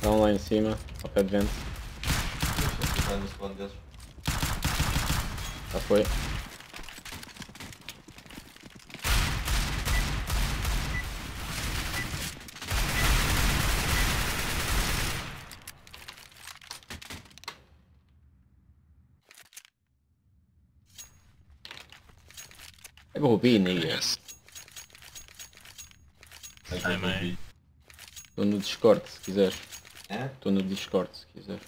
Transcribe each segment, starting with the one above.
Estão lá em cima, ao pé de vento. Deixa eu ficar no spawn deles. Já foi. Eu vou B, nigga. Yes. Aí que Ai, eu mãe. Estou no Discord se quiseres. É? Estou no Discord se quiseres.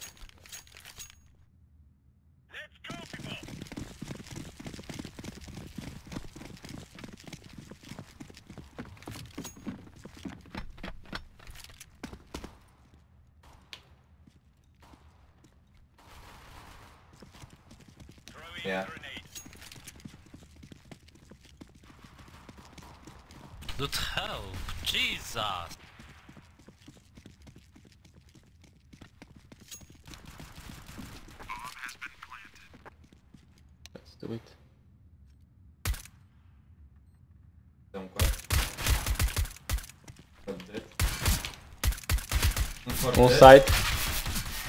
É. Dude, help! Jesus! Do it. Dá um 4. Pode direito. Um. Um site.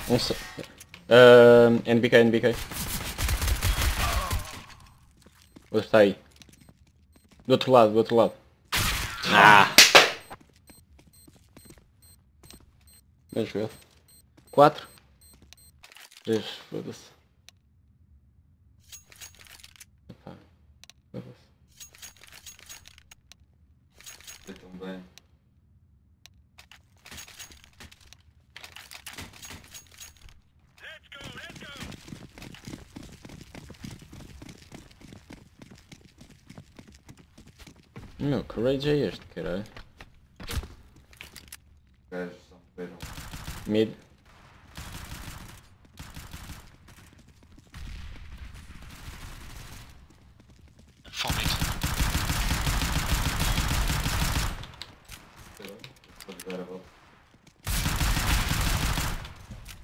Um site. Uh, NBK, NBK. Outro está aí. Do outro lado, do outro lado. Ah! Bem jogado. 4. 3, foda-se. wytąbę. Ну, Courage есть, Кирай. Mid.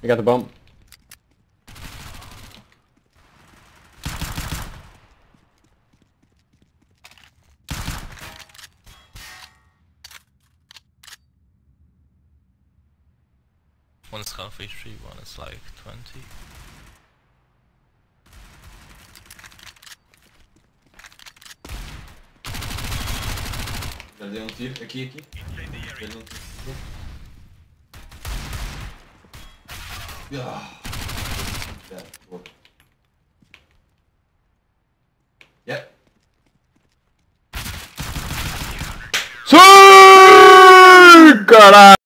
I got the bump. One is half HP, one is like 20. Já dei um tiro. Aqui, aqui. Dei um tiro. Yeah. Yeah, cool. Yep. Sim, caralho!